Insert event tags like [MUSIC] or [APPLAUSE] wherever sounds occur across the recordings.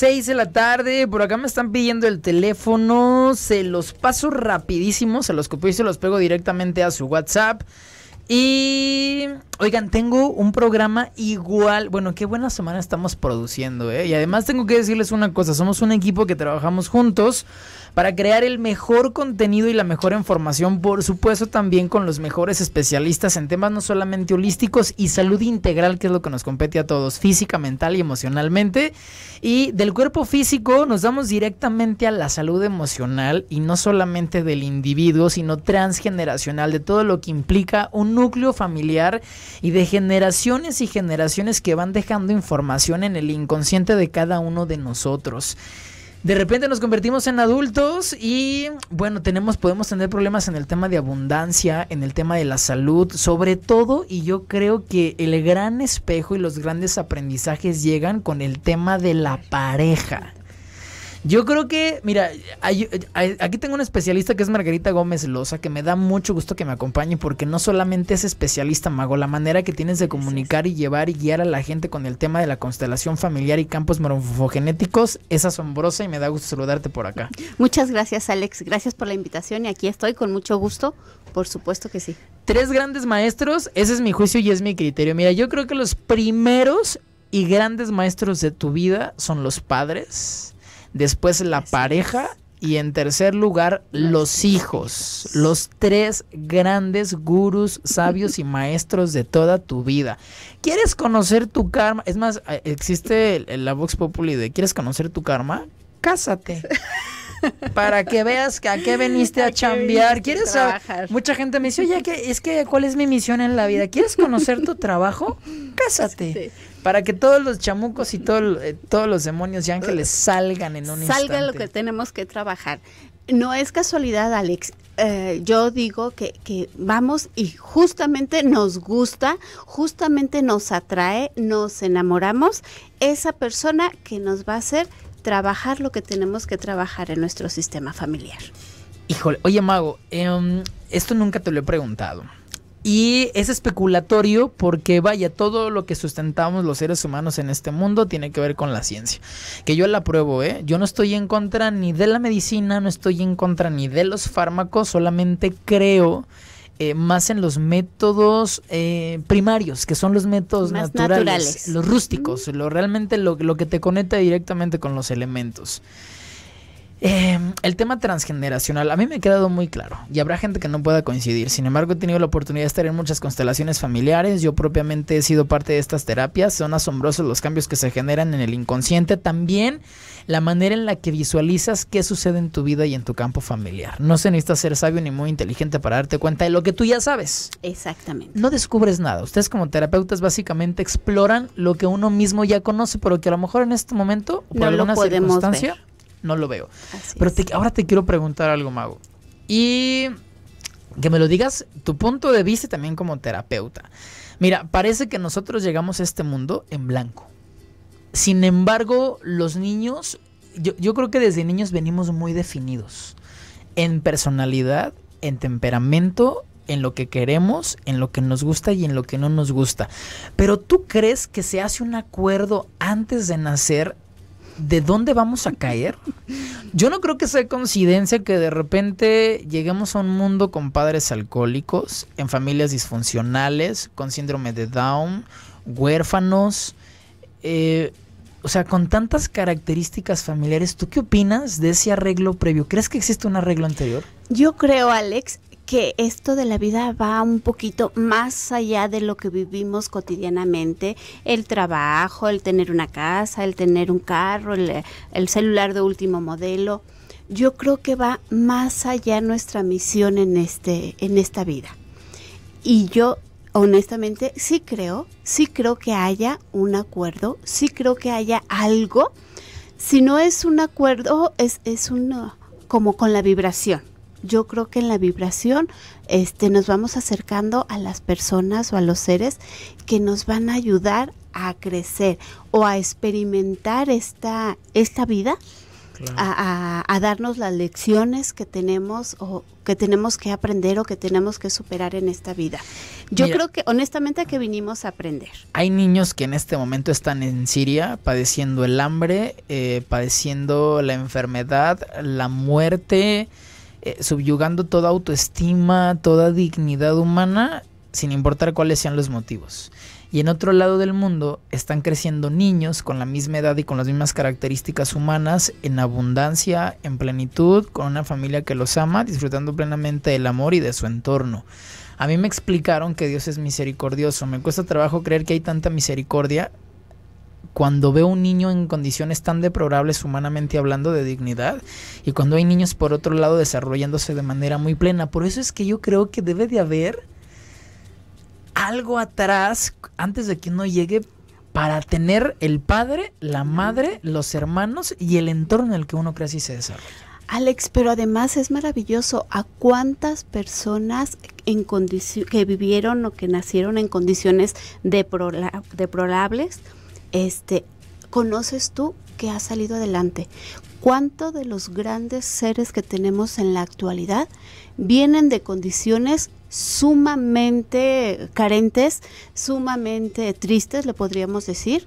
5 con 6 de la tarde. Por acá me están pidiendo el teléfono. Se los paso rapidísimo. Se los copio y se los pego directamente a su WhatsApp. Y oigan, tengo un programa igual. Bueno, qué buena semana estamos produciendo, ¿eh? Y además tengo que decirles una cosa: somos un equipo que trabajamos juntos para crear el mejor contenido y la mejor información, por supuesto también con los mejores especialistas en temas no solamente holísticos y salud integral, que es lo que nos compete a todos, física, mental y emocionalmente. Y del cuerpo físico nos damos directamente a la salud emocional y no solamente del individuo, sino transgeneracional, de todo lo que implica un núcleo familiar y de generaciones y generaciones que van dejando información en el inconsciente de cada uno de nosotros. De repente nos convertimos en adultos y bueno, tenemos podemos tener problemas en el tema de abundancia, en el tema de la salud, sobre todo y yo creo que el gran espejo y los grandes aprendizajes llegan con el tema de la pareja. Yo creo que, mira, aquí tengo una especialista que es Margarita Gómez Loza, que me da mucho gusto que me acompañe porque no solamente es especialista, Mago, la manera que tienes de comunicar y llevar y guiar a la gente con el tema de la constelación familiar y campos morfogenéticos es asombrosa y me da gusto saludarte por acá. [LAUGHS] Muchas gracias, Alex. Gracias por la invitación y aquí estoy con mucho gusto. Por supuesto que sí. Tres grandes maestros, ese es mi juicio y es mi criterio. Mira, yo creo que los primeros y grandes maestros de tu vida son los padres después la pareja y en tercer lugar los hijos, los tres grandes gurús, sabios y [LAUGHS] maestros de toda tu vida. ¿Quieres conocer tu karma? Es más, eh, existe la Vox Populi de ¿quieres conocer tu karma? Cásate. [LAUGHS] para que veas que a qué veniste a, chambear. ¿Quieres? Mucha gente me dice, oye, es que ¿cuál es mi misión en la vida? ¿Quieres conocer tu trabajo? [LAUGHS] Cásate. Para que todos los chamucos y todo, eh, todos los demonios y ángeles salgan en un instante. Salga lo que tenemos que trabajar. No es casualidad, Alex. Eh, yo digo que, que, vamos y justamente nos gusta, justamente nos atrae, nos enamoramos esa persona que nos va a hacer trabajar lo que tenemos que trabajar en nuestro sistema familiar. Híjole, oye Mago, em, esto nunca te lo he preguntado. Y es especulatorio porque vaya, todo lo que sustentamos los seres humanos en este mundo tiene que ver con la ciencia. Que yo la pruebo, ¿eh? Yo no estoy en contra ni de la medicina, no estoy en contra ni de los fármacos, solamente creo eh, más en los métodos eh, primarios, que son los métodos naturales, los rústicos, lo realmente lo, lo que te conecta directamente con los elementos. Em, el tema transgeneracional a mí me ha quedado muy claro y habrá gente que no pueda coincidir. Sin embargo, he tenido la oportunidad de estar en muchas constelaciones familiares. Yo propiamente he sido parte de estas terapias. Son asombrosos los cambios que se generan en el inconsciente. También la manera en la que visualizas qué sucede en tu vida y en tu campo familiar. No se necesita ser sabio ni muy inteligente para darte cuenta de lo que tú ya sabes. Exactamente. No descubres nada. Ustedes como terapeutas básicamente exploran lo que uno mismo ya conoce, pero que a lo mejor en este momento, por no alguna circunstancia, no lo veo. Pero ahora te quiero preguntar algo, Mago. Y que me lo digas tu punto de vista también como terapeuta. Mira, parece que nosotros llegamos a este mundo en blanco. Sin embargo, los niños, yo, yo creo que desde niños venimos muy definidos en personalidad, en temperamento, en lo que queremos, en lo que nos gusta y en lo que no nos gusta. Pero tú crees que se hace un acuerdo antes de nacer ¿de dónde vamos a caer? Yo no creo que sea coincidencia que de repente lleguemos a un mundo con padres alcohólicos, en familias disfuncionales, con síndrome de Down, huérfanos, eh, o sea, con tantas características familiares. ¿Tú qué opinas de ese arreglo previo? ¿Crees que existe un arreglo anterior? Yo creo, Alex, que esto de la vida va un poquito más allá de lo que vivimos cotidianamente, el trabajo, el tener una casa, el tener un carro, el, celular de último modelo. Yo creo que va más allá nuestra misión en este en esta vida. Y yo honestamente sí creo, sí creo que haya un acuerdo, sí creo que haya algo. Si no es un acuerdo, es, es uno como con la vibración yo creo que en la vibración este, nos vamos acercando a las personas o a los seres que nos van a ayudar a crecer o a experimentar esta, esta vida a, darnos las lecciones que tenemos o que tenemos que aprender o que tenemos que superar en esta vida. Yo creo que honestamente que vinimos a aprender. Hay niños que en este momento están en Siria padeciendo el hambre, eh, padeciendo la enfermedad, la muerte, eh, subyugando toda autoestima, toda dignidad humana, sin importar cuáles sean los motivos. Y en otro lado del mundo están creciendo niños con la misma edad y con las mismas características humanas, en abundancia, en plenitud, con una familia que los ama, disfrutando plenamente del amor y de su entorno. A mí me explicaron que Dios es misericordioso. Me cuesta trabajo creer que hay tanta misericordia cuando veo un niño en condiciones tan deplorables humanamente hablando de dignidad y cuando hay niños por otro lado desarrollándose de manera muy plena. Por eso es que yo creo que debe de haber algo atrás antes de que uno llegue para tener el padre, la madre, los hermanos y el entorno en el que uno crece y se desarrolla. Alex, pero además es maravilloso a cuántas personas en que vivieron o que nacieron en condiciones deplorables, este, conoces tú que ha salido adelante. ¿Cuántos de los grandes seres que tenemos en la actualidad vienen de condiciones sumamente carentes, sumamente tristes, le podríamos decir.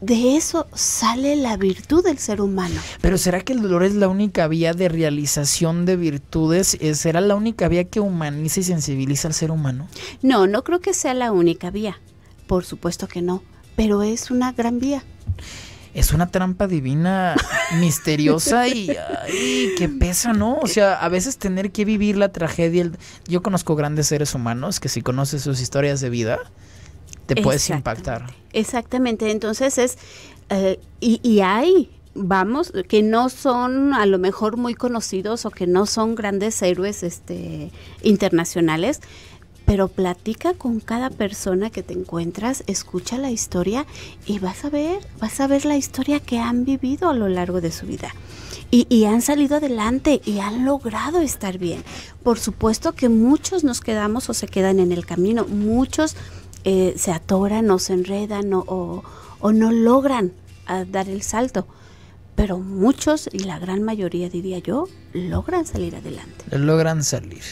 De eso sale la virtud del ser humano. Pero ¿será que el dolor es la única vía de realización de virtudes? ¿Será la única vía que humaniza y sensibiliza al ser humano? No, no creo que sea la única vía. Por supuesto que no, pero es una gran vía es una trampa divina [LAUGHS] misteriosa y que pesa, ¿no? O sea, a veces tener que vivir la tragedia. Yo conozco grandes seres humanos que si conoces sus historias de vida, te puedes impactar. Exactamente, entonces es, eh, y, y hay vamos, que no son a lo mejor muy conocidos o que no son grandes héroes este, internacionales, pero platica con cada persona que te encuentras, escucha la historia y vas a ver, vas a ver la historia que han vivido a lo largo de su vida. Y, han salido adelante y han logrado estar bien. Por supuesto que muchos nos quedamos o se quedan en el camino, muchos eh, se atoran o se enredan o, o no logran ah, dar el salto pero muchos y la gran mayoría diría yo logran salir adelante. Logran salir.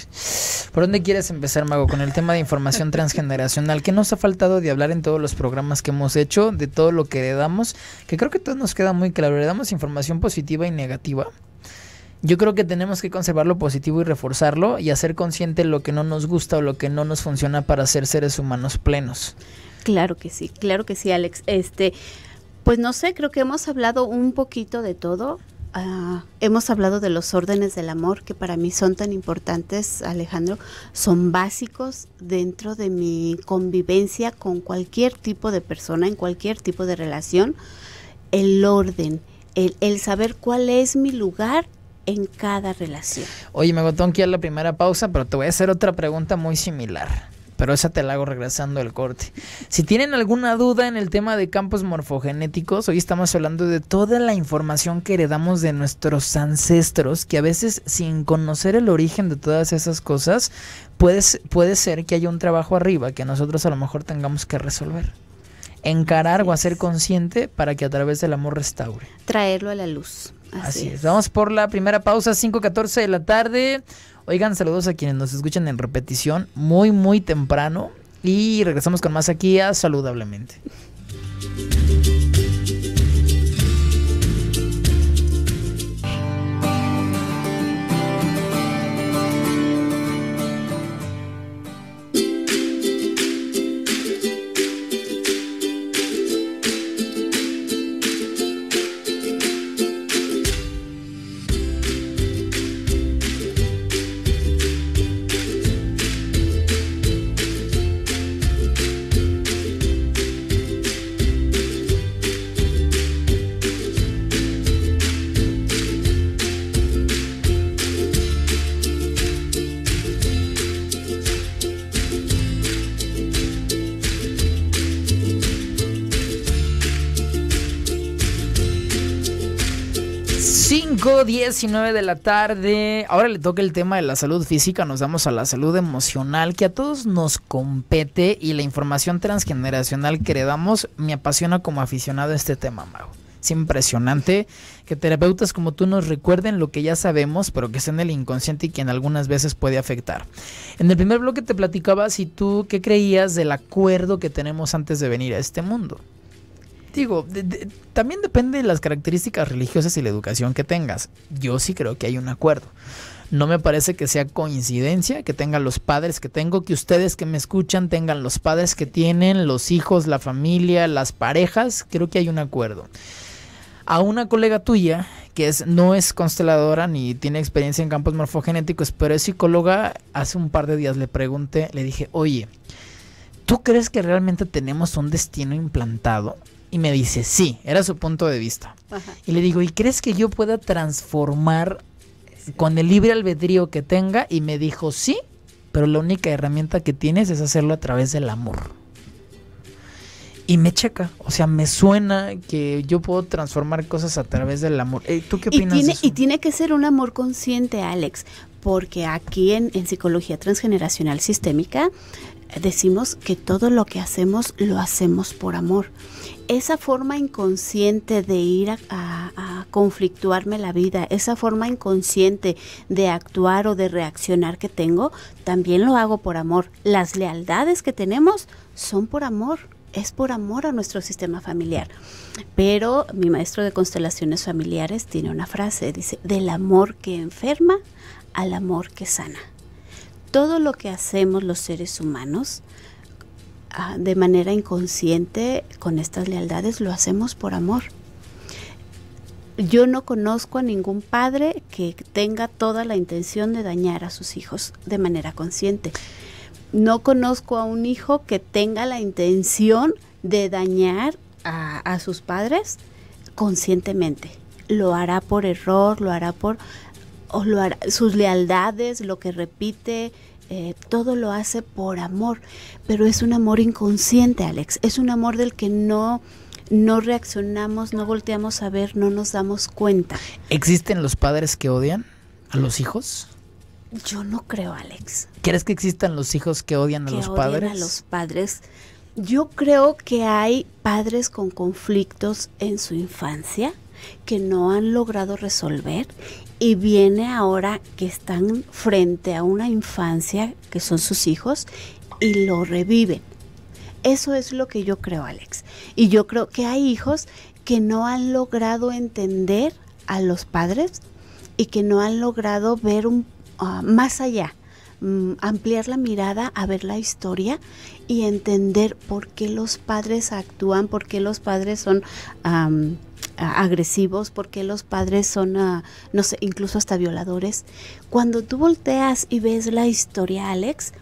¿Por dónde quieres empezar, Mago? Con el tema de información [LAUGHS] transgeneracional, que nos ha faltado de hablar en todos los programas que hemos hecho, de todo lo que heredamos, que creo que todo nos queda muy claro. Heredamos información positiva y negativa. Yo creo que tenemos que conservar lo positivo y reforzarlo y hacer consciente lo que no nos gusta o lo que no nos funciona para ser seres humanos plenos. Claro que sí, claro que sí, Alex. Este, pues no sé, creo que hemos hablado un poquito de todo. Ah, hemos hablado de los órdenes del amor que para mí son tan importantes, Alejandro, son básicos dentro de mi convivencia con cualquier tipo de persona, en cualquier tipo de relación. El orden, el, el saber cuál es mi lugar en cada relación. Oye, me botó aquí a la primera pausa, pero te voy a hacer otra pregunta muy similar pero esa te la hago regresando al corte. Si tienen alguna duda en el tema de campos morfogenéticos, hoy estamos hablando de toda la información que heredamos de nuestros ancestros, que a veces sin conocer el origen de todas esas cosas, puede, puede ser que haya un trabajo arriba que nosotros a lo mejor tengamos que resolver. Encarar o hacer consciente para que a través del amor restaure. Traerlo a la luz. Así, es. Vamos por la primera pausa, 5.14 de la tarde. Oigan, saludos a quienes nos escuchan en repetición muy, muy temprano. Y regresamos con más aquí a Saludablemente. 19 de la tarde. Ahora le toca el tema de la salud física, nos damos a la salud emocional, que a todos nos compete y la información transgeneracional que heredamos me apasiona como aficionado a este tema, Mago. Es impresionante que terapeutas como tú nos recuerden lo que ya sabemos, pero que está en el inconsciente y que en algunas veces puede afectar. En el primer bloque te platicaba si tú qué creías del acuerdo que tenemos antes de venir a este mundo. Digo, también depende de las características religiosas y la educación que tengas. Yo sí creo que hay un acuerdo. No me parece que sea coincidencia que tengan los padres que tengo, que ustedes que me escuchan tengan los padres que tienen, los hijos, la familia, las parejas. Creo que hay un acuerdo. A una colega tuya, que es, no es consteladora ni tiene experiencia en campos morfogenéticos, pero es psicóloga, hace un par de días le pregunté, le dije, oye, ¿tú crees que realmente tenemos un destino implantado? Y me dice, sí, era su punto de vista. Y le digo, ¿y crees que yo pueda transformar con el libre albedrío que tenga? Y me dijo, sí, pero la única herramienta que tienes es hacerlo a través del amor. Y me checa, o sea, me suena que yo puedo transformar cosas a través del amor. Eh, ¿Tú qué opinas? Y tiene, de eso? y tiene que ser un amor consciente, Alex, porque aquí en, en psicología transgeneracional sistémica decimos que todo lo que hacemos lo hacemos por amor. Esa forma inconsciente de ir a, conflictuarme la vida, esa forma inconsciente de actuar o de reaccionar que tengo, también lo hago por amor. Las lealtades que tenemos son por amor es por amor a nuestro sistema familiar. Pero mi maestro de constelaciones familiares tiene una frase, dice, del amor que enferma al amor que sana todo lo que hacemos los seres humanos de manera inconsciente con estas lealtades lo hacemos por amor. Yo no conozco a ningún padre que tenga toda la intención de dañar a sus hijos de manera consciente. No conozco a un hijo que tenga la intención de dañar a, sus padres conscientemente. Lo hará por error, lo hará por o lo hará, sus lealtades, lo que repite, eh, todo lo hace por amor, pero es un amor inconsciente, Alex, es un amor del que no no reaccionamos, no volteamos a ver, no nos damos cuenta. ¿Existen los padres que odian a los hijos? Yo no creo, Alex. ¿Crees que existan los hijos que odian a que los odian padres? a los padres. Yo creo que hay padres con conflictos en su infancia que no han logrado resolver y viene ahora que están frente a una infancia que son sus hijos y lo reviven. Eso es lo que yo creo, Alex. Y yo creo que hay hijos que no han logrado entender a los padres y que no han logrado ver un, uh, más allá, um, ampliar la mirada a ver la historia y entender por qué los padres actúan, por qué los padres son... agresivos, porque los padres son, uh, no sé, incluso hasta violadores. Cuando tú volteas y ves la historia, Alex,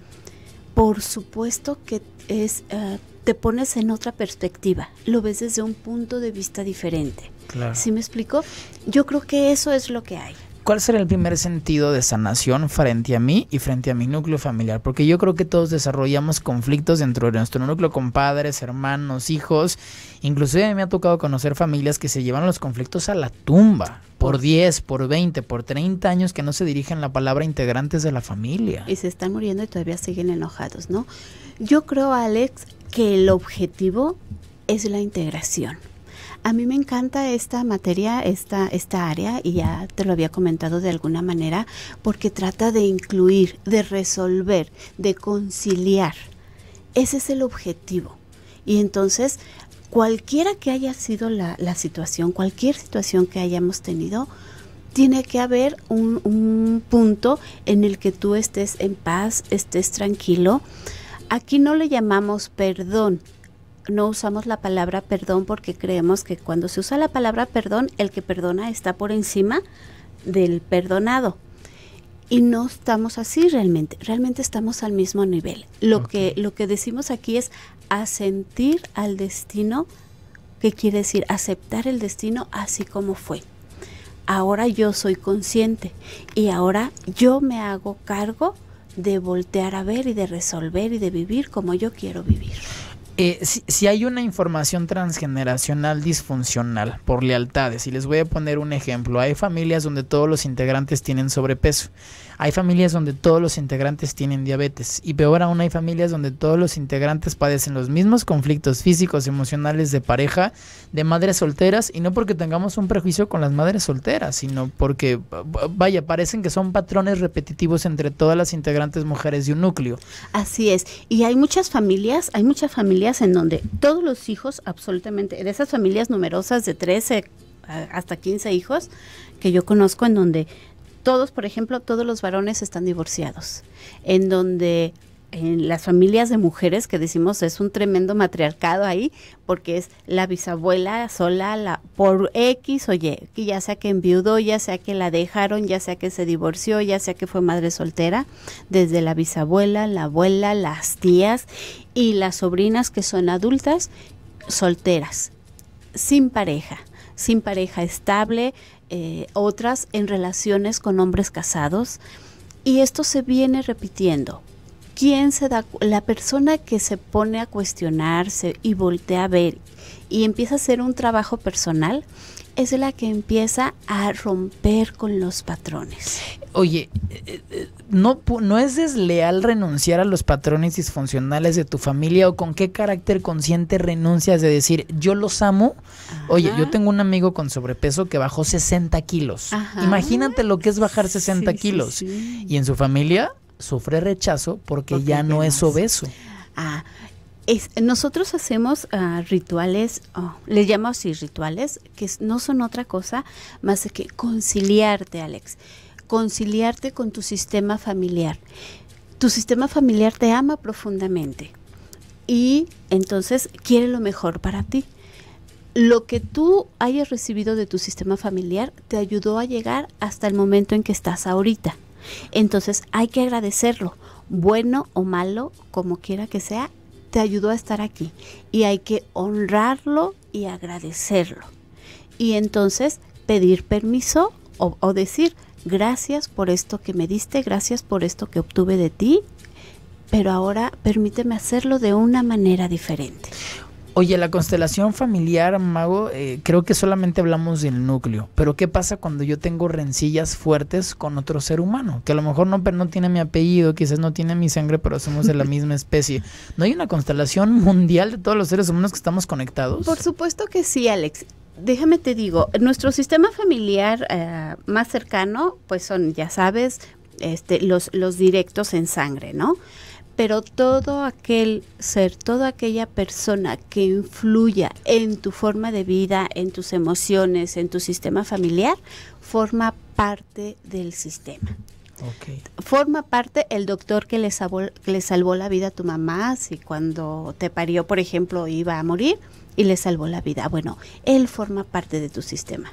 por supuesto que es, uh, te pones en otra perspectiva, lo ves desde un punto de vista diferente. Claro. ¿Sí me explico? Yo creo que eso es lo que hay. ¿Cuál será el primer sentido de sanación frente a mí y frente a mi núcleo familiar? Porque yo creo que todos desarrollamos conflictos dentro de nuestro núcleo con padres, hermanos, hijos. Inclusive a mí me ha tocado conocer familias que se llevan los conflictos a la tumba. Por 10, por 20, por 30 años que no se dirigen la palabra integrantes de la familia. Y se están muriendo y todavía siguen enojados, ¿no? Yo creo, Alex, que el objetivo es la integración. A mí me encanta esta materia, esta, esta área, y ya te lo había comentado de alguna manera, porque trata de incluir, de resolver, de conciliar. Ese es el objetivo. Y entonces, cualquiera que haya sido la, la situación, cualquier situación que hayamos tenido, tiene que haber un, un, punto en el que tú estés en paz, estés tranquilo. Aquí no le llamamos perdón, no usamos la palabra perdón porque creemos que cuando se usa la palabra perdón, el que perdona está por encima del perdonado. Y no estamos así realmente, realmente estamos al mismo nivel. Lo, okay. que, lo que decimos aquí es asentir al destino, que quiere decir aceptar el destino así como fue. Ahora yo soy consciente y ahora yo me hago cargo de voltear a ver y de resolver y de vivir como yo quiero vivir Eh, si, hay una información transgeneracional disfuncional por lealtades, y les voy a poner un ejemplo, hay familias donde todos los integrantes tienen sobrepeso, hay familias donde todos los integrantes tienen diabetes, y peor aún hay familias donde todos los integrantes padecen los mismos conflictos físicos, emocionales de pareja, de madres solteras, y no porque tengamos un prejuicio con las madres solteras, sino porque, vaya, parecen que son patrones repetitivos entre todas las integrantes mujeres de un núcleo. Así es, y hay muchas familias, hay muchas familias en donde todos los hijos, absolutamente, de esas familias numerosas de 13 hasta 15 hijos que yo conozco, en donde todos, por ejemplo, todos los varones están divorciados, en donde en las familias de mujeres que decimos es un tremendo matriarcado ahí, porque es la bisabuela sola la, por X o Y, ya sea que enviudó, ya sea que la dejaron, ya sea que se divorció, ya sea que fue madre soltera, desde la bisabuela, la abuela, las tías y las sobrinas que son adultas, solteras, sin pareja, sin pareja estable, eh, otras en relaciones con hombres casados. Y esto se viene repitiendo ¿quién se da, la persona que se pone a cuestionarse y voltea a ver y empieza a hacer un trabajo personal, es la que empieza a romper con los patrones. Oye, eh, eh, no, no es desleal renunciar a los patrones disfuncionales de tu familia o con qué carácter consciente renuncias de decir yo los amo. Oye, yo tengo un amigo con sobrepeso que bajó 60 kilos. Imagínate lo que es bajar 60 kilos. Y en su familia sufre rechazo porque, ya no es obeso. Ah, es, nosotros hacemos ah, rituales, oh, les llamo así rituales, que no son otra cosa más que conciliarte, Alex, conciliarte con tu sistema familiar. Tu sistema familiar te ama profundamente y entonces quiere lo mejor para ti. Lo que tú hayas recibido de tu sistema familiar te ayudó a llegar hasta el momento en que estás ahorita. Entonces hay que agradecerlo, bueno o malo, como quiera que sea, te ayudó a estar aquí y hay que honrarlo y agradecerlo. Y entonces pedir permiso o, decir, gracias por esto que me diste, gracias por esto que obtuve de ti, pero ahora permíteme hacerlo de una manera diferente. Oye, la constelación familiar, Mago, eh, creo que solamente hablamos del núcleo, pero ¿qué pasa cuando yo tengo rencillas fuertes con otro ser humano? Que a lo mejor no, no tiene mi apellido, quizás no tiene mi sangre, pero somos de la [LAUGHS] misma especie. ¿No hay una constelación mundial de todos los seres humanos que estamos conectados? Por supuesto que sí, Alex. Déjame te digo, nuestro sistema familiar eh, más cercano, pues son, ya sabes, este, los, los directos en sangre, ¿no? pero todo aquel ser, toda aquella persona que influya en tu forma de vida, en tus emociones, en tu sistema familiar, forma parte del sistema. Forma parte el doctor que le, salvó, le salvó la vida a tu mamá, si cuando te parió, por ejemplo, iba a morir y le salvó la vida. Bueno, él forma parte de tu sistema.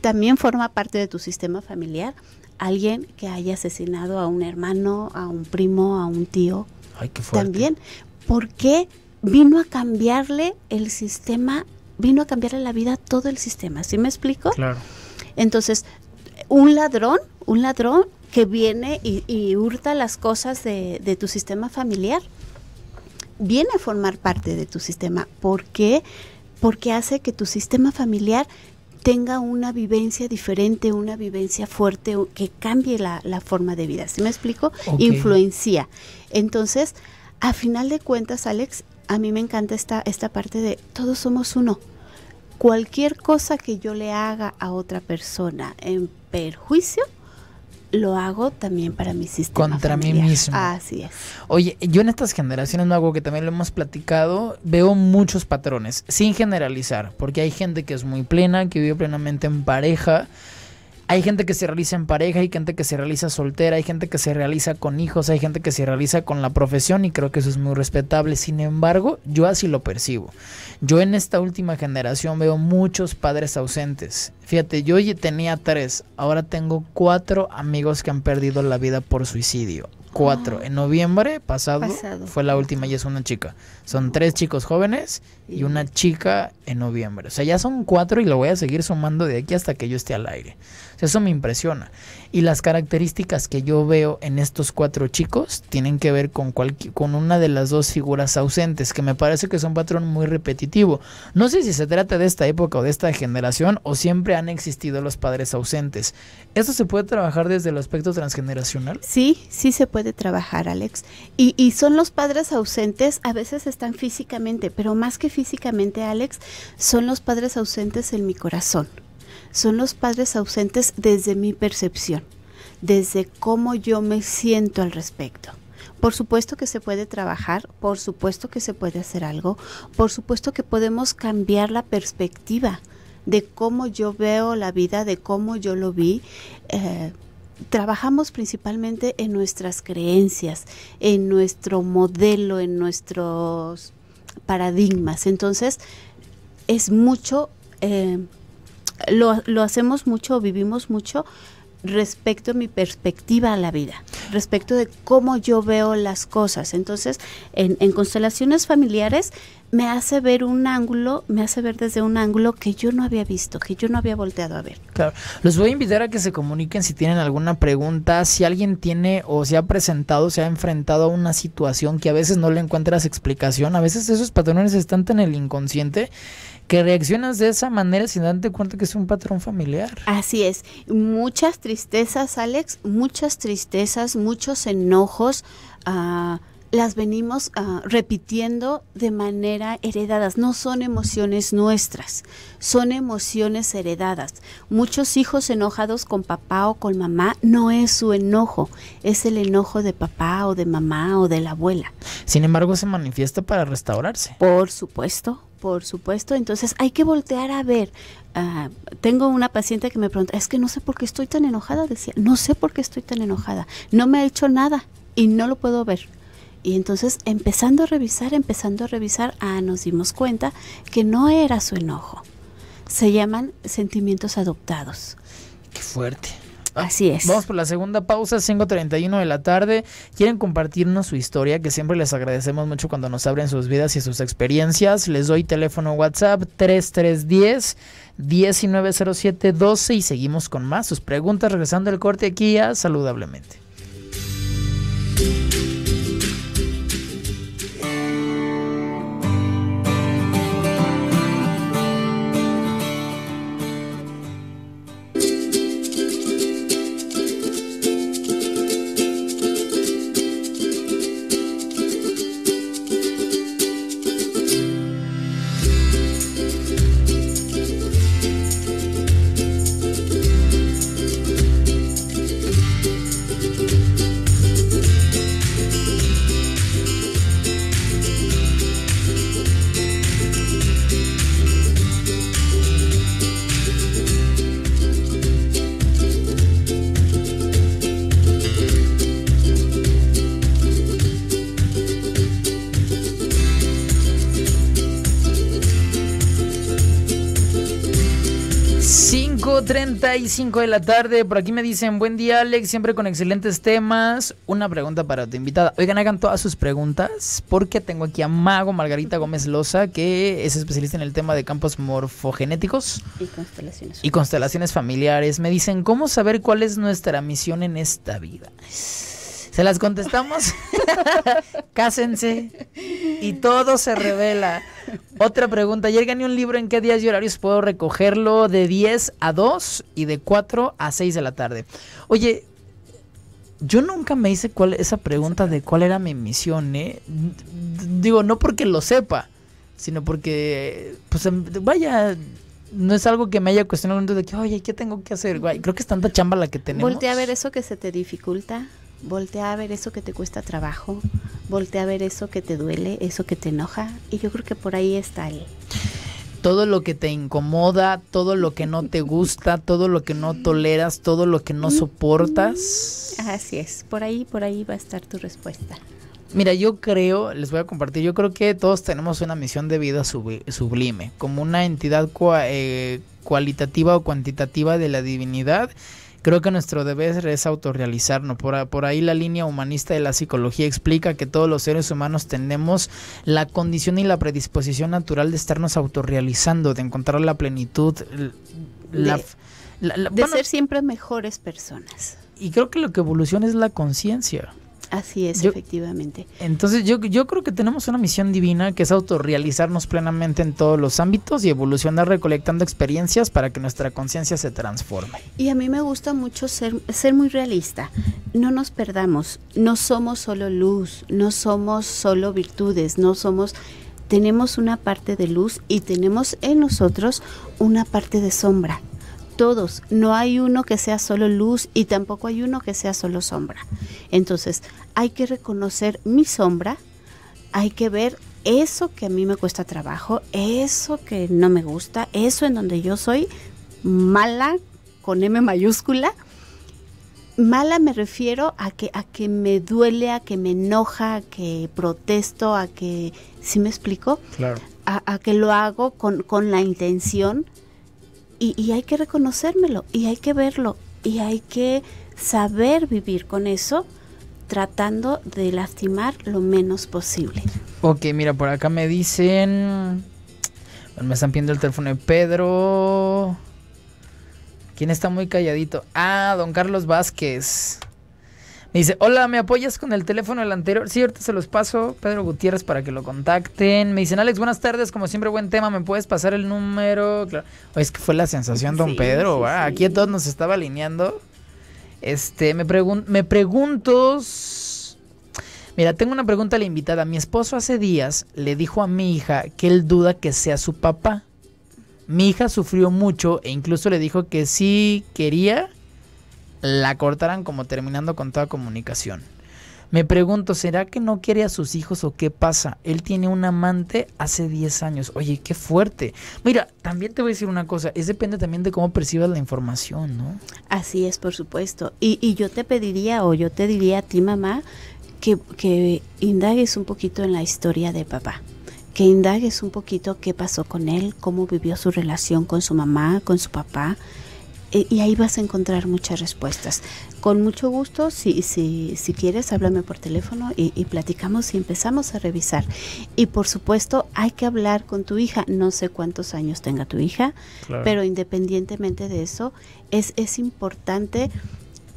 También forma parte de tu sistema familiar alguien que haya asesinado a un hermano, a un primo, a un tío, también, porque vino a cambiarle el sistema, vino a cambiarle la vida a todo el sistema, ¿sí me explico? Claro. Entonces, un ladrón, un ladrón que viene y, hurta las cosas de, de, tu sistema familiar, viene a formar parte de tu sistema. ¿Por qué? Porque hace que tu sistema familiar tenga una vivencia diferente, una vivencia fuerte, que cambie la, forma de vida. ¿Sí me explico? Influencia. Entonces, a final de cuentas, Alex, a mí me encanta esta, esta parte de todos somos uno. Cualquier cosa que yo le haga a otra persona en perjuicio, lo hago también para mi sistema Contra mí mismo. Así es. Oye, yo en estas generaciones no hago que también lo hemos platicado, veo muchos patrones, sin generalizar, porque hay gente que es muy plena, que vive plenamente en pareja, hay gente que se realiza en pareja, hay gente que se realiza soltera, hay gente que se realiza con hijos, hay gente que se realiza con la profesión y creo que eso es muy respetable. Sin embargo, yo así lo percibo. Yo en esta última generación veo muchos padres ausentes. Fíjate, yo tenía tres, ahora tengo cuatro amigos que han perdido la vida por suicidio. Cuatro. Ah. En noviembre pasado, fue la última y es una chica. Son tres chicos jóvenes y una chica en noviembre. O sea, ya son cuatro y lo voy a seguir sumando de aquí hasta que yo esté al aire. O sea, eso me impresiona. Y las características que yo veo en estos cuatro chicos tienen que ver con, con una de las dos figuras ausentes, que me parece que es un patrón muy repetitivo. No sé si se trata de esta época o de esta generación o siempre han existido los padres ausentes. ¿Esto se puede trabajar desde el aspecto transgeneracional? Sí, sí se puede trabajar, Alex. Y, y son los padres ausentes, a veces están físicamente, pero más que físicamente, Alex, son los padres ausentes en mi corazón son los padres ausentes desde mi percepción, desde cómo yo me siento al respecto. Por supuesto que se puede trabajar, por supuesto que se puede hacer algo, por supuesto que podemos cambiar la perspectiva de cómo yo veo la vida, de cómo yo lo vi. Eh, trabajamos principalmente en nuestras creencias, en nuestro modelo, en nuestros paradigmas. Entonces, es mucho eh, lo, lo hacemos mucho, vivimos mucho respecto a mi perspectiva a la vida, respecto de cómo yo veo las cosas. Entonces, en, en, constelaciones familiares me hace ver un ángulo, me hace ver desde un ángulo que yo no había visto, que yo no había volteado a ver. Claro, los voy a invitar a que se comuniquen si tienen alguna pregunta, si alguien tiene o se ha presentado, se ha enfrentado a una situación que a veces no le encuentras explicación, a veces esos patrones están en el inconsciente que reaccionas de esa manera sin darte cuenta que es un patrón familiar. Así es. Muchas tristezas, Alex, muchas tristezas, muchos enojos. Uh, las venimos uh, repitiendo de manera heredadas. No son emociones nuestras, son emociones heredadas. Muchos hijos enojados con papá o con mamá no es su enojo, es el enojo de papá o de mamá o de la abuela. Sin embargo, se manifiesta para restaurarse. Por supuesto, por supuesto. Entonces hay que voltear a ver. Uh, tengo una paciente que me pregunta, es que no sé por qué estoy tan enojada, decía, no sé por qué estoy tan enojada, no me ha hecho nada y no lo puedo ver. Y entonces empezando a revisar, empezando a revisar, ah, nos dimos cuenta que no era su enojo. Se llaman sentimientos adoptados. Qué fuerte. Así es. Vamos por la segunda pausa, 5.31 de la tarde. ¿Quieren compartirnos su historia? Que siempre les agradecemos mucho cuando nos abren sus vidas y sus experiencias. Les doy teléfono WhatsApp 3310 190712 y seguimos con más. Sus preguntas regresando el corte aquí a Saludablemente. 35 de la tarde. Por aquí me dicen, buen día Alex, siempre con excelentes temas. Una pregunta para tu invitada. Oigan, hagan todas sus preguntas porque tengo aquí a Mago Margarita Gómez Loza, que es especialista en el tema de campos morfogenéticos y constelaciones. Y constelaciones familiares. Me dicen, ¿cómo saber cuál es nuestra misión en esta vida? Se las contestamos. [LAUGHS] Cásense. Y todo se revela. Otra pregunta. Ayer gané un libro. ¿En qué días y horarios puedo recogerlo? De 10 a 2 y de 4 a 6 de la tarde. Oye, yo nunca me hice cuál, esa pregunta de cuál era mi misión, ¿eh? Digo, no porque lo sepa, sino porque, pues, em, vaya, no es algo que me haya cuestionado de que, oye, ¿qué tengo que hacer? Creo que es tanta chamba la que tenemos. Voltea a ver eso que se te dificulta voltea a ver eso que te cuesta trabajo, voltea a ver eso que te duele, eso que te enoja, y yo creo que por ahí está el... Todo lo que te incomoda, todo lo que no te gusta, todo lo que no toleras, todo lo que no soportas. Así es, por ahí, por ahí va a estar tu respuesta. Mira, yo creo, les voy a compartir, yo creo que todos tenemos una misión de vida sublime, como una entidad eh, cualitativa o cuantitativa de la divinidad Creo que nuestro deber es autorrealizarnos. Por, por ahí la línea humanista de la psicología explica que todos los seres humanos tenemos la condición y la predisposición natural de estarnos autorrealizando, de encontrar la plenitud, la, de, ser siempre mejores personas. Y creo que lo que evoluciona es la conciencia. Así es, efectivamente. Entonces yo, yo creo que tenemos una misión divina que es autorrealizarnos plenamente en todos los ámbitos y evolucionar recolectando experiencias para que nuestra conciencia se transforme. Y a mí me gusta mucho ser, ser muy realista. No nos perdamos, no somos solo luz, no somos solo virtudes, no somos tenemos una parte de luz y tenemos en nosotros una parte de sombra todos, no hay uno que sea solo luz y tampoco hay uno que sea solo sombra. Entonces, hay que reconocer mi sombra, hay que ver eso que a mí me cuesta trabajo, eso que no me gusta, eso en donde yo soy mala con M mayúscula. Mala me refiero a que a que me duele, a que me enoja, a que protesto, a que, ¿sí me explico? Claro. A, que lo hago con, con la intención y, hay que reconocérmelo y hay que verlo y hay que saber vivir con eso tratando de lastimar lo menos posible. Ok, mira, por acá me dicen... me están pidiendo el teléfono de Pedro. ¿Quién está muy calladito? Ah, don Carlos Vázquez. Me dice, hola, ¿me apoyas con el teléfono del anterior? Sí, ahorita se los paso, Pedro Gutiérrez, para que lo contacten. Me dicen, Alex, buenas tardes, como siempre, buen tema, ¿me puedes pasar el número? Claro. es que fue la sensación, don Pedro, aquí a todos nos estaba alineando. Este, me, me pregunto... Mira, tengo una pregunta a la invitada. Mi esposo hace días le dijo a mi hija que él duda que sea su papá. Mi hija sufrió mucho e incluso le dijo que sí quería la cortaran como terminando con toda comunicación. Me pregunto, ¿será que no quiere a sus hijos o qué pasa? Él tiene un amante hace 10 años. Oye, qué fuerte. Mira, también te voy a decir una cosa, es depende también de cómo percibas la información, ¿no? Así es, por supuesto. Y, y yo te pediría o yo te diría a ti, mamá, que, que indagues un poquito en la historia de papá que indagues un poquito qué pasó con él, cómo vivió su relación con su mamá, con su papá, eh, y ahí vas a encontrar muchas respuestas. Con mucho gusto, si, si, si quieres, háblame por teléfono y, platicamos y empezamos a revisar. Y por supuesto, hay que hablar con tu hija. No sé cuántos años tenga tu hija, pero independientemente de eso, es, es importante,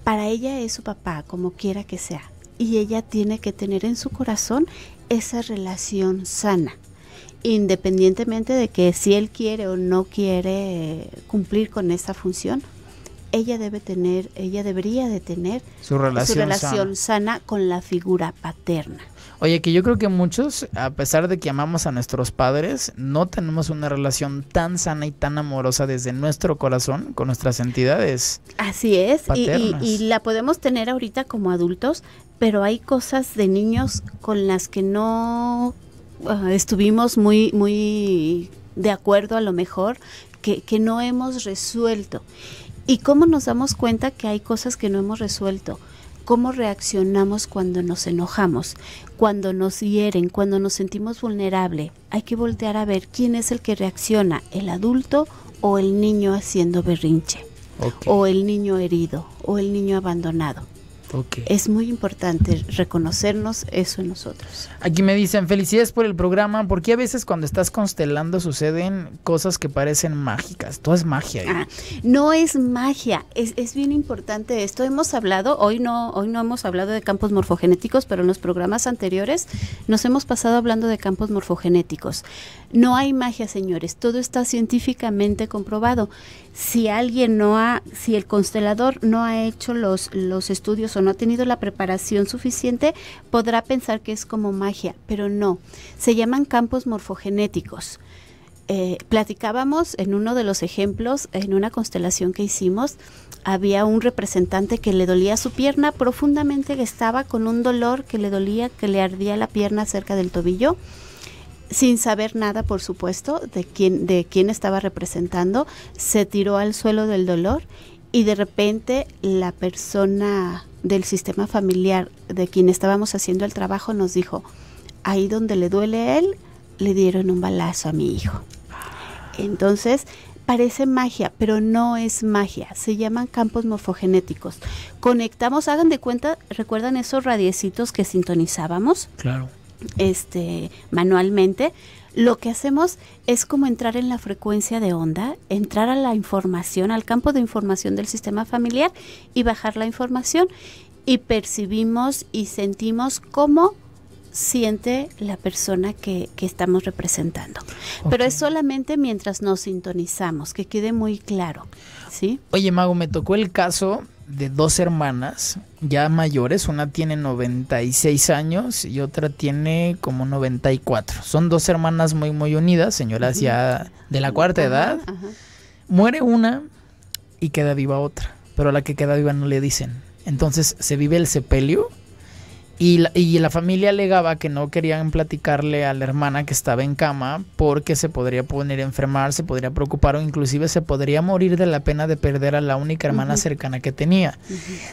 para ella es su papá, como quiera que sea. Y ella tiene que tener en su corazón esa relación sana independientemente de que si él quiere o no quiere cumplir con esa función, ella debe tener, ella debería de tener su relación, sana. con la figura paterna. Oye, que yo creo que muchos, a pesar de que amamos a nuestros padres, no tenemos una relación tan sana y tan amorosa desde nuestro corazón con nuestras entidades. Así es, y, la podemos tener ahorita como adultos, pero hay cosas de niños con las que no Ah, estuvimos muy, muy de acuerdo a lo mejor que, que no hemos resuelto. ¿Y cómo nos damos cuenta que hay cosas que no hemos resuelto? cómo reaccionamos cuando nos enojamos, cuando nos hieren, cuando nos sentimos vulnerable. Hay que voltear a ver quién es el que reacciona, el adulto o el niño haciendo berrinche, o el niño herido, o el niño abandonado. Es muy importante reconocernos eso en nosotros. Aquí me dicen, felicidades por el programa, porque a veces cuando estás constelando suceden cosas que parecen mágicas. Todo es magia. Ah, no es magia, es, es, bien importante esto. Hemos hablado, hoy no, hoy no hemos hablado de campos morfogenéticos, pero en los programas anteriores nos hemos pasado hablando de campos morfogenéticos. No hay magia, señores, todo está científicamente comprobado. Si alguien no ha, si el constelador no ha hecho los, los estudios o no ha tenido la preparación suficiente, podrá pensar que es como magia, pero no. Se llaman campos morfogenéticos. Eh, platicábamos en uno de los ejemplos, en una constelación que hicimos, había un representante que le dolía su pierna profundamente, que estaba con un dolor que le dolía, que le ardía la pierna cerca del tobillo sin saber nada, por supuesto, de quién, de quién estaba representando, se tiró al suelo del dolor y de repente la persona del sistema familiar de quien estábamos haciendo el trabajo nos dijo, ahí donde le duele a él, le dieron un balazo a mi hijo. Entonces, parece magia, pero no es magia. Se llaman campos morfogenéticos. Conectamos, hagan de cuenta, ¿recuerdan esos radiecitos que sintonizábamos? Claro. Este, manualmente. Lo que hacemos es como entrar en la frecuencia de onda, entrar a la información, al campo de información del sistema familiar y bajar la información y percibimos y sentimos cómo siente la persona que, que estamos representando. Pero es solamente mientras nos sintonizamos, que quede muy claro. ¿sí? Oye, Mago, me tocó el caso de dos hermanas ya mayores, una tiene 96 años y otra tiene como 94. Son dos hermanas muy muy unidas, señoras ya de la cuarta edad. Muere una y queda viva otra, pero a la que queda viva no le dicen. Entonces se vive el sepelio y la, y la, familia alegaba que no querían platicarle a la hermana que estaba en cama porque se podría poner a enfermar, se podría preocupar o inclusive se podría morir de la pena de perder a la única hermana cercana que tenía.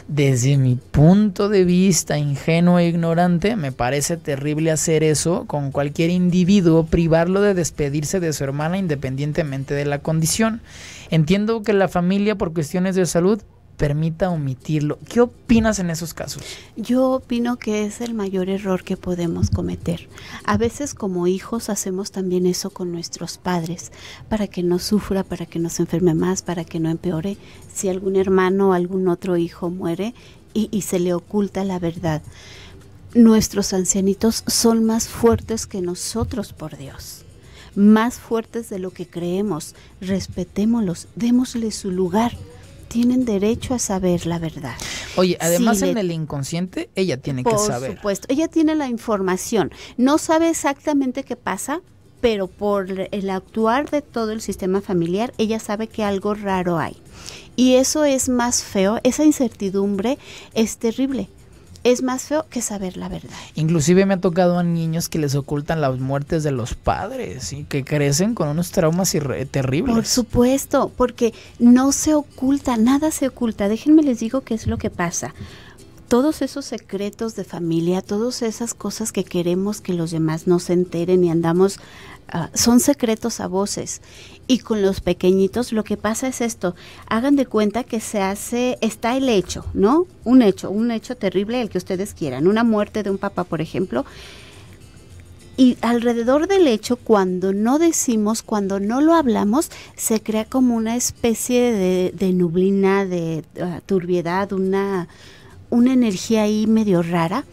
Desde mi punto de vista ingenuo e ignorante, me parece terrible hacer eso con cualquier individuo, privarlo de despedirse de su hermana independientemente de la condición. Entiendo que la familia por cuestiones de salud permita omitirlo. ¿Qué opinas en esos casos? Yo opino que es el mayor error que podemos cometer. A veces como hijos hacemos también eso con nuestros padres, para que no sufra, para que no se enferme más, para que no empeore. Si algún hermano o algún otro hijo muere y, y se le oculta la verdad. Nuestros ancianitos son más fuertes que nosotros, por Dios. Más fuertes de lo que creemos. Respetémoslos, démosle su lugar tienen derecho a saber la verdad. Oye, además en el inconsciente ella tiene que saber. Por supuesto, ella tiene la información. No sabe exactamente qué pasa, pero por el actuar de todo el sistema familiar, ella sabe que algo raro hay. Y eso es más feo, esa incertidumbre es terrible es más feo que saber la verdad. Inclusive me ha tocado a niños que les ocultan las muertes de los padres y que crecen con unos traumas terribles. Por supuesto, porque no se oculta, nada se oculta. Déjenme les digo qué es lo que pasa. Todos esos secretos de familia, todas esas cosas que queremos que los demás no se enteren y andamos Ah, son secretos a voces. Y con los pequeñitos lo que pasa es esto, hagan de cuenta que se hace, está el hecho, ¿no? Un hecho, un hecho terrible, el que ustedes quieran, una muerte de un papá, por ejemplo. Y alrededor del hecho, cuando no decimos, cuando no lo hablamos, se crea como una especie de, nublina, de uh, turbiedad, una, una energía ahí medio rara.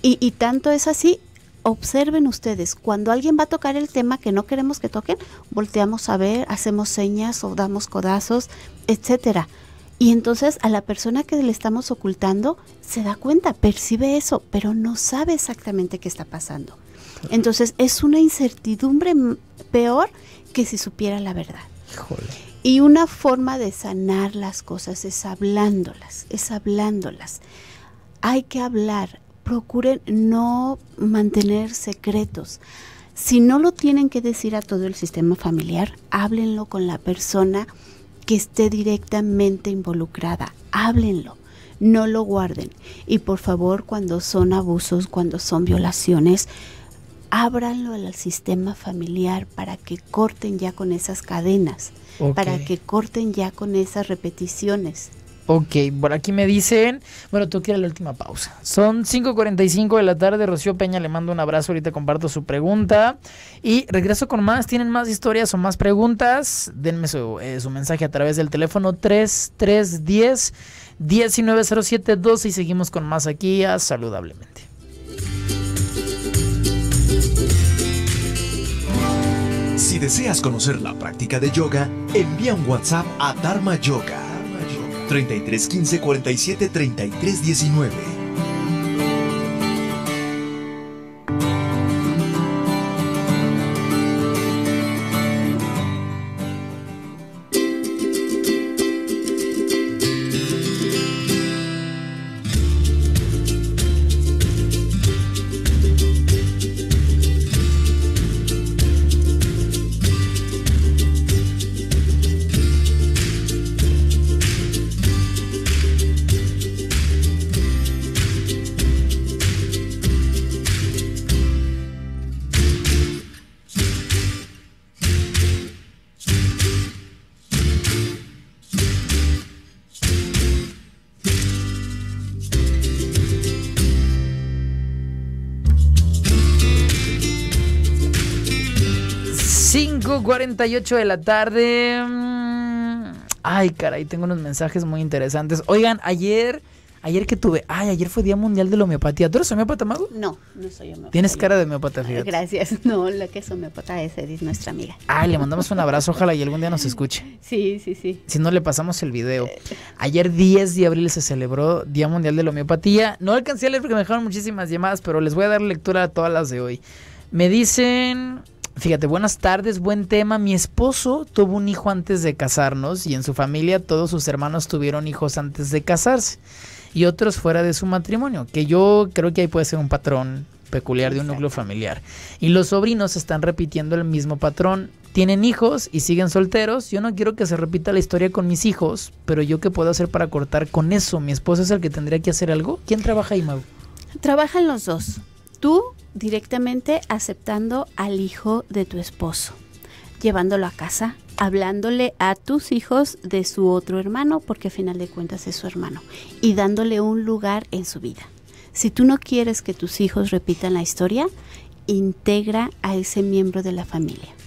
Y, y tanto es así observen ustedes, cuando alguien va a tocar el tema que no queremos que toquen, volteamos a ver, hacemos señas o damos codazos, etcétera. Y entonces a la persona que le estamos ocultando se da cuenta, percibe eso, pero no sabe exactamente qué está pasando. Entonces es una incertidumbre peor que si supiera la verdad. Y una forma de sanar las cosas es hablándolas, es hablándolas. Hay que hablar, procuren no mantener secretos. Si no lo tienen que decir a todo el sistema familiar, háblenlo con la persona que esté directamente involucrada. Háblenlo, no lo guarden. Y por favor, cuando son abusos, cuando son violaciones, ábranlo al sistema familiar para que corten ya con esas cadenas, para que corten ya con esas repeticiones. Ok, por aquí me dicen, bueno, tú quieres la última pausa. Son 5.45 de la tarde, Rocío Peña le mando un abrazo, ahorita comparto su pregunta y regreso con más, tienen más historias o más preguntas, denme su, eh, su mensaje a través del teléfono 3310 190712 y seguimos con más aquí a Saludablemente. Si deseas conocer la práctica de yoga, envía un WhatsApp a Dharma Yoga 33 15 47 33 19. 5.48 de la tarde. Mm, ay, caray, tengo unos mensajes muy interesantes. Oigan, ayer Ayer que tuve, ay, ayer fue Día Mundial de la Homeopatía. ¿Tú eres homeópata, Mago? No, no soy homeópata. Tienes cara de homeópata, fíjate. Gracias. No, la que es homeópata es Edith, nuestra amiga. Ay, le mandamos un abrazo, ojalá y algún día nos escuche. Sí, sí, sí. Si no, le pasamos el video. Ayer 10 de abril se celebró Día Mundial de la Homeopatía. No alcancé a leer porque me dejaron muchísimas llamadas, pero les voy a dar lectura a todas las de hoy. Me dicen... Fíjate, buenas tardes, buen tema. Mi esposo tuvo un hijo antes de casarnos y en su familia todos sus hermanos tuvieron hijos antes de casarse y otros fuera de su matrimonio, que yo creo que ahí puede ser un patrón peculiar de un núcleo familiar. Y los sobrinos están repitiendo el mismo patrón. Tienen hijos y siguen solteros. Yo no quiero que se repita la historia con mis hijos, pero yo qué puedo hacer para cortar con eso. Mi esposo es el que tendría que hacer algo. ¿Quién trabaja ahí, Mau? Trabajan los dos. Tú directamente aceptando al hijo de tu esposo, llevándolo a casa, hablándole a tus hijos de su otro hermano, porque a final de cuentas es su hermano, y dándole un lugar en su vida. Si tú no quieres que tus hijos repitan la historia, integra a ese miembro de la familia.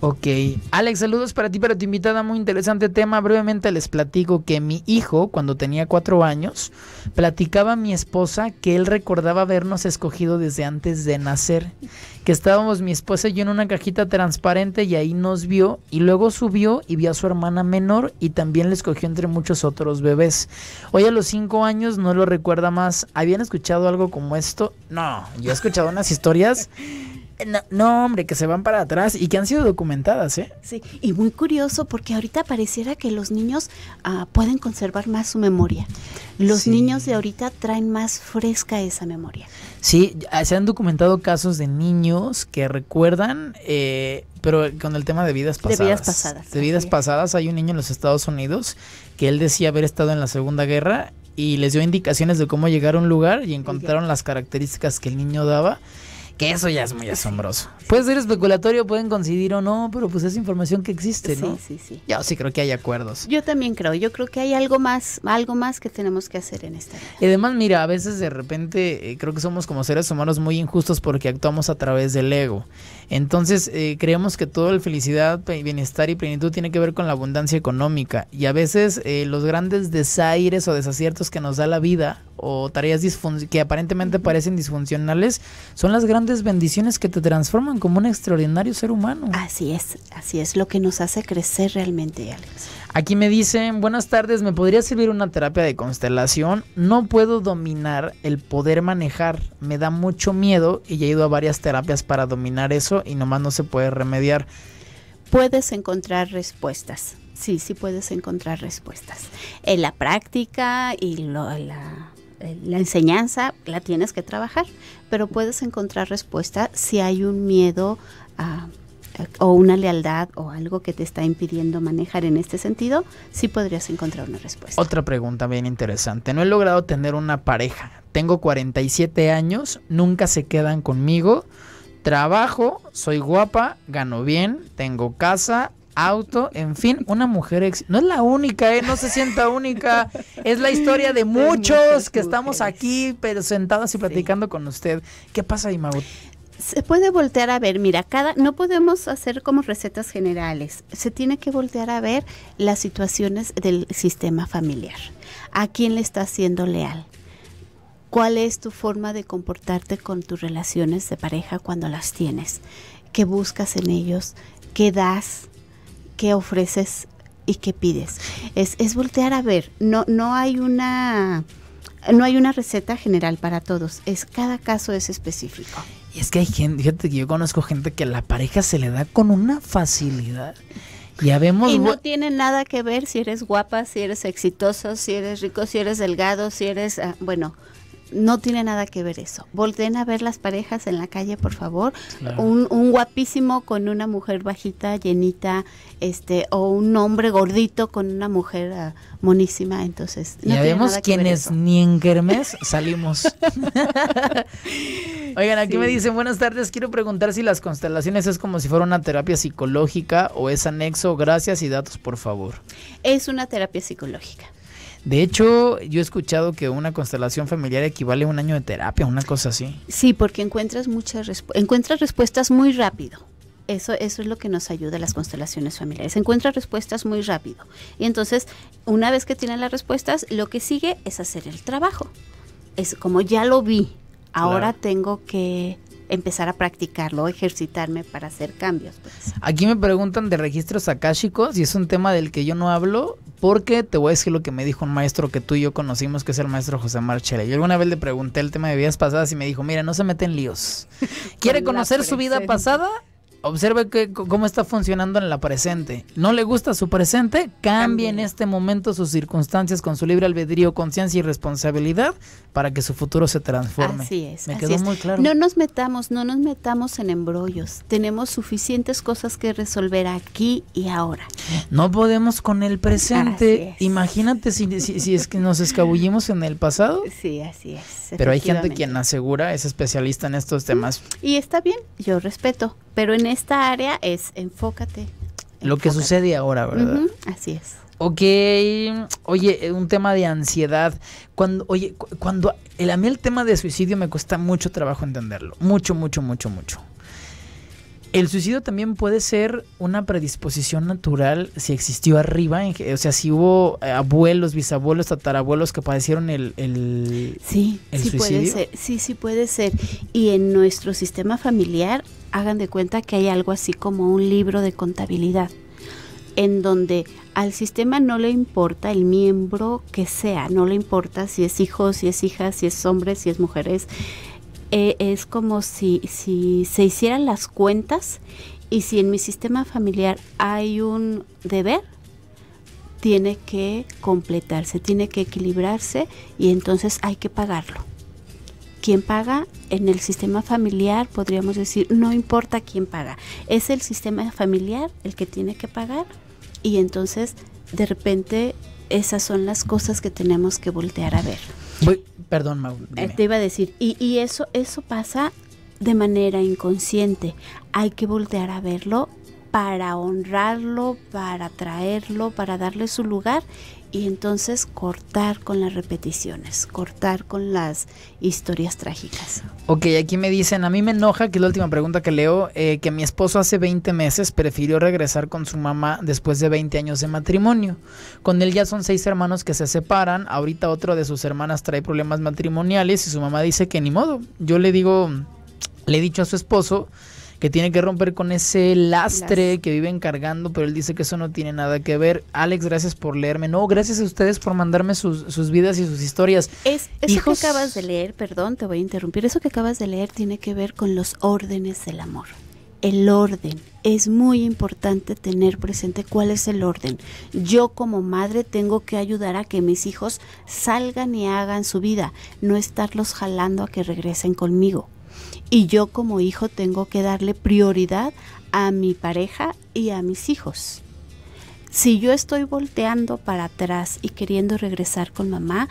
Ok. Alex, saludos para ti, para tu invitada. Muy interesante tema. Brevemente les platico que mi hijo, cuando tenía cuatro años, platicaba a mi esposa que él recordaba habernos escogido desde antes de nacer. Que estábamos mi esposa y yo en una cajita transparente y ahí nos vio. Y luego subió y vio a su hermana menor y también le escogió entre muchos otros bebés. Hoy a los cinco años no lo recuerda más. ¿Habían escuchado algo como esto? No, yo he escuchado unas historias no, hombre, que se van para atrás y que han sido documentadas, ¿eh? Sí, y muy curioso porque ahorita pareciera que los niños ah, pueden conservar más su memoria. Los niños de ahorita traen más fresca esa memoria. Sí, ah, se han documentado casos de niños que recuerdan, eh, pero con el tema de vidas pasadas. De vidas pasadas. De vidas pasadas. Hay un niño en los Estados Unidos que él decía haber estado en la Segunda Guerra y les dio indicaciones de cómo llegar a un lugar y encontraron las características que el niño daba que eso ya es muy asombroso. [LAUGHS] Puede ser especulatorio, pueden coincidir o no, pero pues es información que existe, ¿no? Sí, sí, sí. Yo sí creo que hay acuerdos. Yo también creo, yo creo que hay algo más, algo más que tenemos que hacer en esta vida. Y además, mira, a veces de repente eh, creo que somos como seres humanos muy injustos porque actuamos a través del ego. Entonces, eh, creemos que toda la felicidad, bienestar y plenitud tiene que ver con la abundancia económica. Y a veces eh, los grandes desaires o desaciertos que nos da la vida o tareas que aparentemente parecen disfuncionales son las grandes bendiciones que te transforman como un extraordinario ser humano. Así es, así es lo que nos hace crecer realmente, Alex. Aquí me dicen, buenas tardes, ¿me podría servir una terapia de constelación? No puedo dominar el poder manejar, me da mucho miedo y he ido a varias terapias para dominar eso y nomás no se puede remediar. Puedes encontrar respuestas, sí, sí puedes encontrar respuestas. En la práctica y la, la enseñanza la tienes que trabajar, pero puedes encontrar respuesta si hay un miedo o una lealtad o algo que te está impidiendo manejar en este sentido, sí podrías encontrar una respuesta. Otra pregunta bien interesante. No he logrado tener una pareja. Tengo 47 años, nunca se quedan conmigo. Trabajo, soy guapa, gano bien, tengo casa, auto, en fin, una mujer ex no es la única, ¿eh? no se sienta única, es la historia de [LAUGHS] muchos que estamos aquí pero sentados y platicando con usted. ¿Qué pasa, Imagut? se puede voltear a ver, mira, cada no podemos hacer como recetas generales. Se tiene que voltear a ver las situaciones del sistema familiar. ¿A quién le estás siendo leal? ¿Cuál es tu forma de comportarte con tus relaciones de pareja cuando las tienes? ¿Qué buscas en ellos? ¿Qué das? ¿Qué ofreces y qué pides? Es, es voltear a ver. No, no hay una no hay una receta general para todos. Es cada caso es específico. Y es que hay gente, fíjate que yo conozco gente que la pareja se le da con una facilidad. Ya vemos. Y no tiene nada que ver si eres guapa, si eres exitoso, si eres rico, si eres delgado, si eres. Ah, bueno, no tiene nada que ver eso. Volten a ver las parejas en la calle, por favor. Un, un, guapísimo con una mujer bajita, llenita, este, o un hombre gordito con una mujer uh, monísima. Entonces, no ya vemos quienes ni en Kermés salimos. [LAUGHS] Oigan, aquí me dicen, buenas tardes, quiero preguntar si las constelaciones es como si fuera una terapia psicológica o es anexo. Gracias y datos, por favor. Es una terapia psicológica. De hecho, yo he escuchado que una constelación familiar equivale a un año de terapia, una cosa así. Sí, porque encuentras muchas encuentras respuestas muy rápido. Eso, eso es lo que nos ayuda a las constelaciones familiares. Encuentra respuestas muy rápido. Y entonces, una vez que tienen las respuestas, lo que sigue es hacer el trabajo. Es como ya lo vi, ahora Claro. tengo que empezar a practicarlo, ejercitarme para hacer cambios. pues. Aquí me preguntan de registros akáshicos y es un tema del que yo no hablo porque te voy a decir lo que me dijo un maestro que tú y yo conocimos, que es el maestro José Marchele. Yo alguna vez le pregunté el tema de vidas pasadas y me dijo, mira, no se mete en líos. [LAUGHS] ¿Quiere conocer su vida pasada? Observe que, cómo está funcionando en la presente. ¿No le gusta su presente? Cambie en este momento sus circunstancias con su libre albedrío, conciencia y responsabilidad para que su futuro se transforme. Así es. Me quedó es. muy claro. No nos metamos, no nos metamos en embrollos. Tenemos suficientes cosas que resolver aquí y ahora. No podemos con el presente. Imagínate si, si- si es que nos escabullimos en el pasado. Sí, así es. Pero hay gente quien asegura, es especialista en estos temas. Y está bien, yo respeto. Pero en esta área es enfócate. Lo que sucede ahora, ¿verdad? Así es. Ok, oye, eh, un tema de ansiedad. Cuando, oye, cu- cuando el, a mí el tema de suicidio me cuesta mucho trabajo entenderlo. Mucho, mucho, mucho, mucho. El suicidio también puede ser una predisposición natural si existió arriba, o sea, si hubo eh, abuelos, bisabuelos, tatarabuelos que padecieron el... el- Sí, ¿El sí puede suicidio? ser. Sí, sí puede ser. Y en nuestro sistema familiar, hagan de cuenta que hay algo así como un libro de contabilidad, en donde al sistema no le importa el miembro que sea, no le importa si es hijo, si es hija, si es hombre, si es mujeres. Eh, es como si, si se hicieran las cuentas y si en mi sistema familiar hay un deber, tiene que completarse, tiene que equilibrarse y entonces hay que pagarlo. ¿Quién paga? En el sistema familiar podríamos decir, no importa quién paga, es el sistema familiar el que tiene que pagar y entonces de repente esas son las cosas que tenemos que voltear a ver. Voy- perdón, Mau, Eh. Te iba a decir, y, y eso, eso pasa de manera inconsciente. Hay que voltear a verlo para honrarlo, para traerlo, para darle su lugar y entonces cortar con las repeticiones, cortar con las historias trágicas. Ok, aquí me dicen, a mí me enoja, que es la última pregunta que leo, eh, que mi esposo hace 20 meses prefirió regresar con su mamá después de 20 años de matrimonio. Con él ya son seis hermanos que se separan, ahorita otro de sus hermanas trae problemas matrimoniales y su mamá dice que ni modo. Yo le digo, le he dicho a su esposo que tiene que romper con ese lastre que viven cargando, pero él dice que eso no tiene nada que ver. Alex, gracias por leerme. No, gracias a ustedes por mandarme sus, sus vidas y sus historias. Es, eso Hijos- que acabas de leer, perdón, te voy a interrumpir, eso que acabas de leer tiene que ver con los órdenes del amor. El orden. Es muy importante tener presente cuál es el orden. Yo como madre tengo que ayudar a que mis hijos salgan y hagan su vida, no estarlos jalando a que regresen conmigo. Y yo como hijo tengo que darle prioridad a mi pareja y a mis hijos. Si yo estoy volteando para atrás y queriendo regresar con mamá,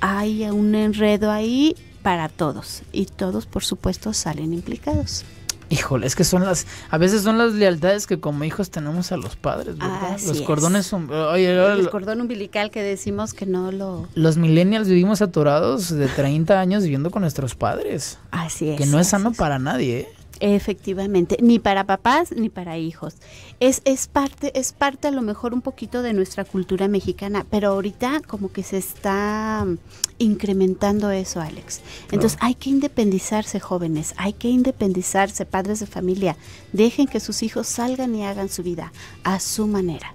hay un enredo ahí para todos y todos por supuesto salen implicados. Híjole, es que son las, a veces son las lealtades que como hijos tenemos a los padres, ¿verdad? Así los es. cordones, um- oye, El lo- cordón umbilical que decimos que no lo... los millennials vivimos atorados de 30 años viviendo con nuestros padres, Así es. que no es sano para nadie, ¿eh? Efectivamente, ni para papás ni para hijos. Es, es parte, es parte a lo mejor un poquito de nuestra cultura mexicana, pero ahorita como que se está mm, incrementando eso, Alex. Entonces hay que independizarse, jóvenes, hay que independizarse, padres de familia. Dejen que sus hijos salgan y hagan su vida a su manera.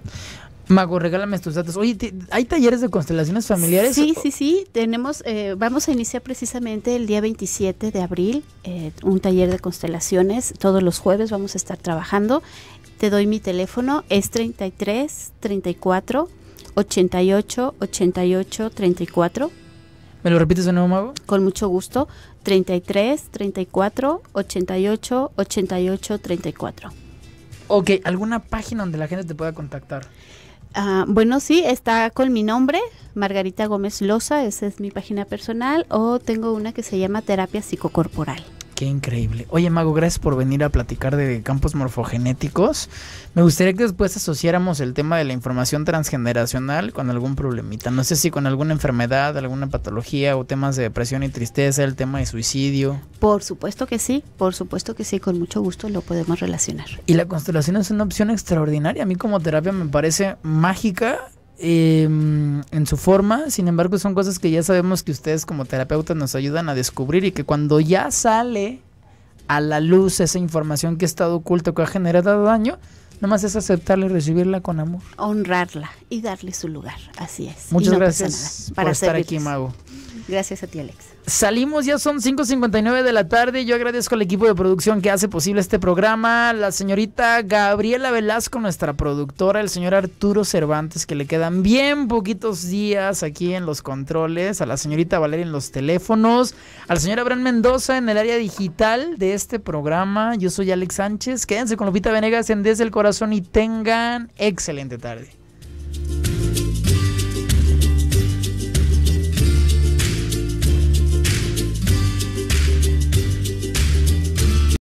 Mago, regálame tus datos. Oye, ¿te- ¿hay talleres de constelaciones familiares? Sí, sí, sí. Tenemos, eh, vamos a iniciar precisamente el día 27 de abril eh, un taller de constelaciones. Todos los jueves vamos a estar trabajando. Te doy mi teléfono, es 33 34 88 88 34. ¿Me lo repites de nuevo, Mago? Con mucho gusto, 33 34 88 88 34. Ok, ¿alguna página donde la gente te pueda contactar? Ah, bueno, sí, está con mi nombre, Margarita Gómez Loza, esa es mi página personal, o tengo una que se llama Terapia Psicocorporal. Qué increíble. Oye, Mago, gracias por venir a platicar de campos morfogenéticos. Me gustaría que después asociáramos el tema de la información transgeneracional con algún problemita. No sé si con alguna enfermedad, alguna patología o temas de depresión y tristeza, el tema de suicidio. Por supuesto que sí, por supuesto que sí, con mucho gusto lo podemos relacionar. Y la constelación es una opción extraordinaria. A mí como terapia me parece mágica eh, en su forma, sin embargo son cosas que ya sabemos que ustedes como terapeutas nos ayudan a descubrir y que cuando ya sale a la luz esa información que ha estado oculta, que ha generado daño, nomás es aceptarla y recibirla con amor. Honrarla y darle su lugar, así es. Muchas gracias por estar aquí, Mago. Gracias a ti, Alex. Salimos, ya son 5.59 de la tarde. Yo agradezco al equipo de producción que hace posible este programa. La señorita Gabriela Velasco, nuestra productora. El señor Arturo Cervantes, que le quedan bien poquitos días aquí en los controles. A la señorita Valeria en los teléfonos. Al señor Abraham Mendoza en el área digital de este programa. Yo soy Alex Sánchez. Quédense con Lupita Venegas en Desde el Corazón y tengan excelente tarde.